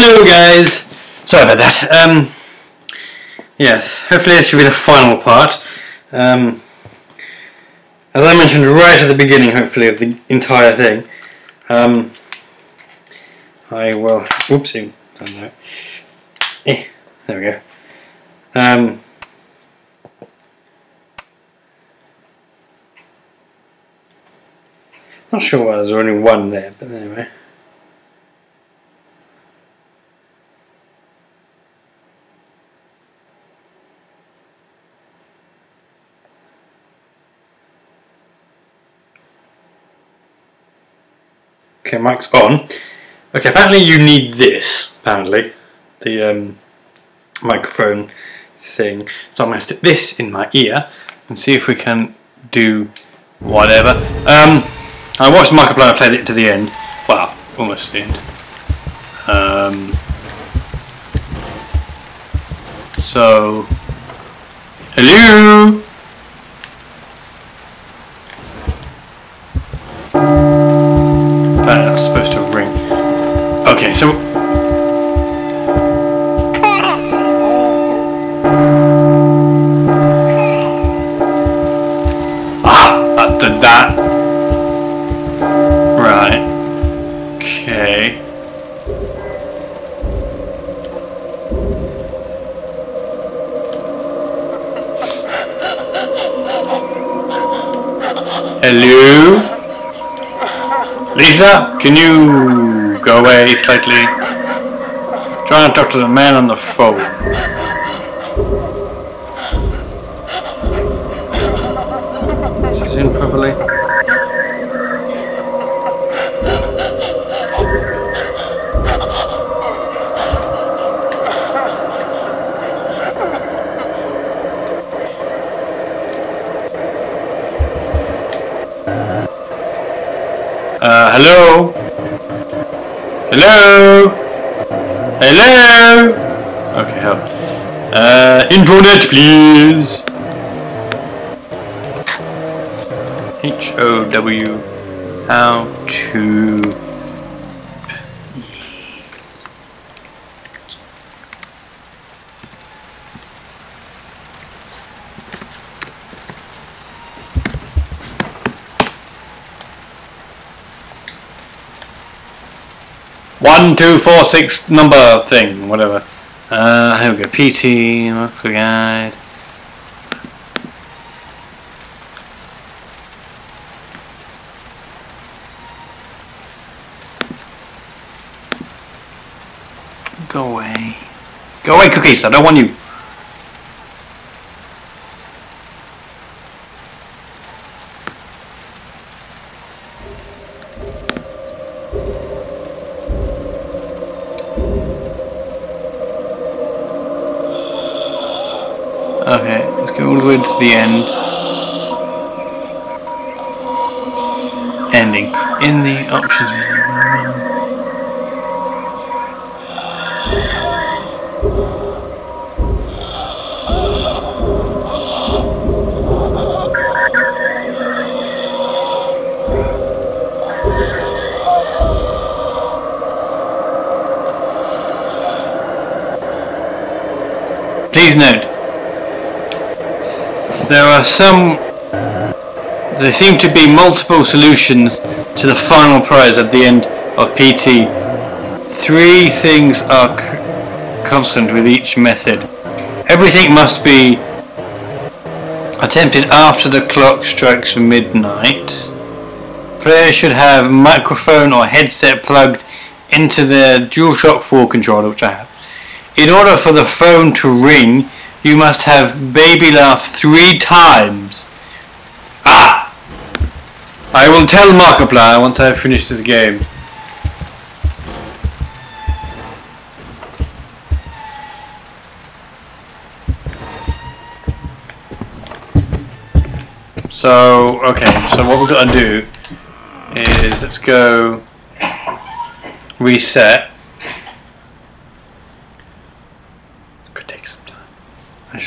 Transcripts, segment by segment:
Hello guys! Sorry about that. Um, yes, hopefully this should be the final part. Um, as I mentioned right at the beginning, hopefully, of the entire thing, um, I will... Whoopsie. Don't know. Eh, there we go. Um, not sure why there's only one there, but anyway. Okay, mic's on. Okay, apparently you need this, apparently. The um, microphone thing. So I'm going to stick this in my ear and see if we can do whatever. Um, I watched Markiplier play it to the end. Well, almost the end. Um, so, hello? Lisa, can you go away slightly? Trying to talk to the man on the phone. She's in properly. Hello? Hello? Okay, on. Uh, intranet, please. H O W. How to. One, two, four, six number thing, whatever. Uh, here we go. PT, Marker Guide. Go away. Go away, cookies. I don't want you. Okay, let's go all the way to the end. Ending. In the options. Please note, there are some. There seem to be multiple solutions to the final prize at the end of PT. Three things are constant with each method. Everything must be attempted after the clock strikes midnight. Players should have microphone or headset plugged into their DualShock 4 controller, which I have. In order for the phone to ring, you must have baby laugh three times. Ah! I will tell Markiplier once I finish this game. So, okay, so what we're going to do is let's go reset.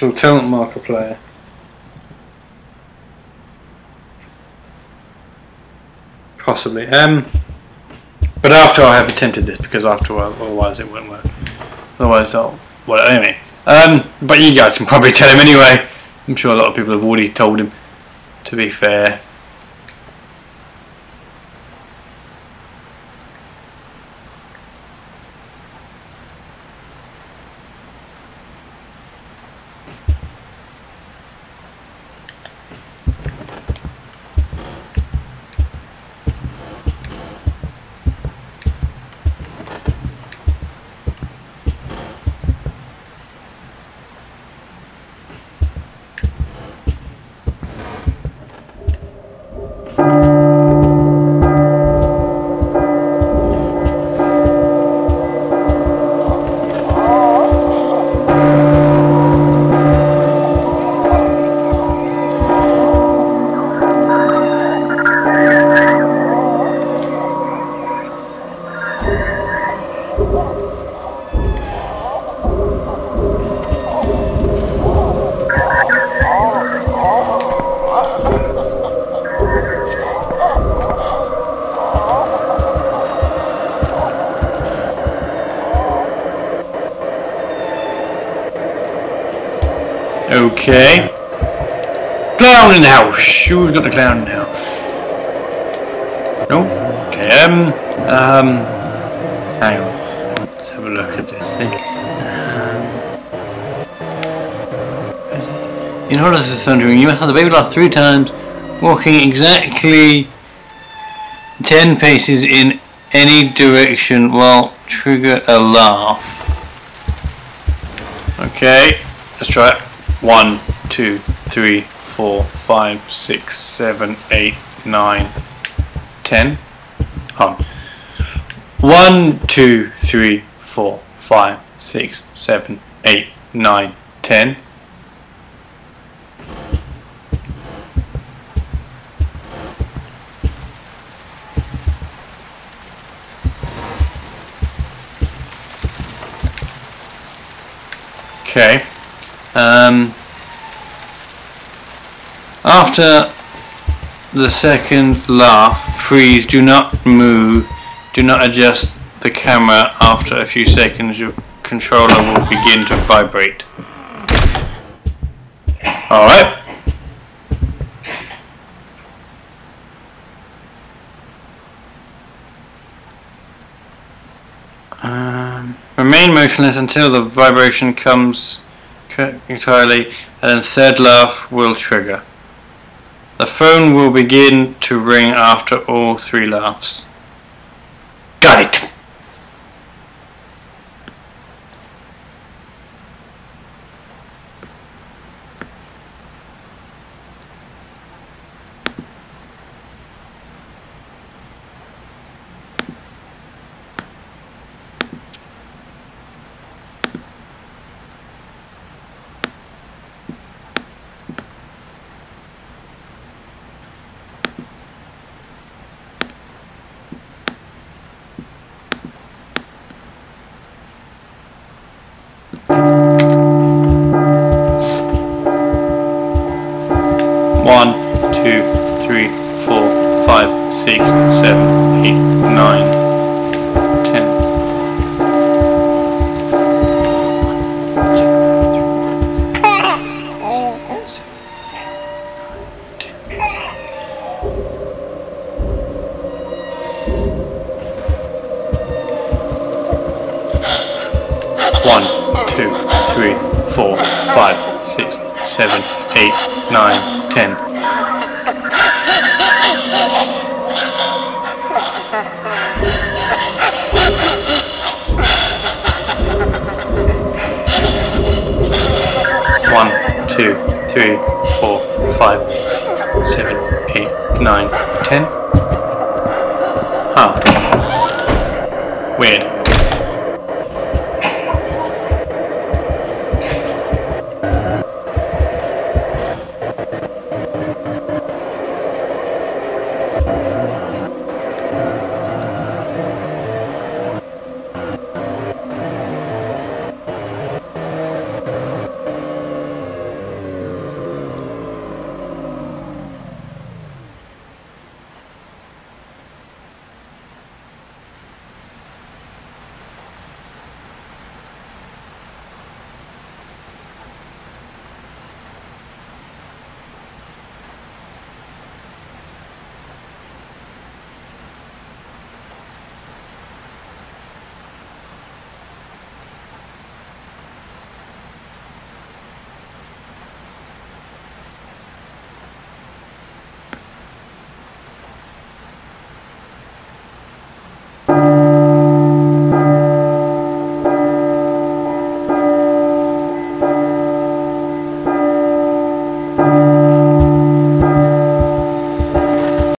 I shall tell player. Possibly. Um. But after I have attempted this, because after otherwise it won't work. Otherwise, I'll. Well, anyway. Um, but you guys can probably tell him anyway. I'm sure a lot of people have already told him, to be fair. Okay. Clown in the house. Who's got the clown in the house? No? Okay, um, um, hang on. Let's have a look at this thing. Um, in order to thundering, you must have the baby laugh three times, walking exactly 10 paces in any direction while trigger a laugh. Okay, let's try it. One, two, three, four, five, six, seven, eight, nine, ten. Hum. One, two, three, four, five, six, seven, eight, nine, ten. Okay. Um, after the second laugh, freeze, do not move, do not adjust the camera. After a few seconds, your controller will begin to vibrate. Alright. Um, remain motionless until the vibration comes entirely and then third laugh will trigger. The phone will begin to ring after all three laughs. Got it! One, two, three, four, five, six, seven, eight, nine, ten. One, two, three, four, five, six, seven, eight, nine, ten. One, two, three, four, five, six, seven, eight, nine, ten. Huh. Weird.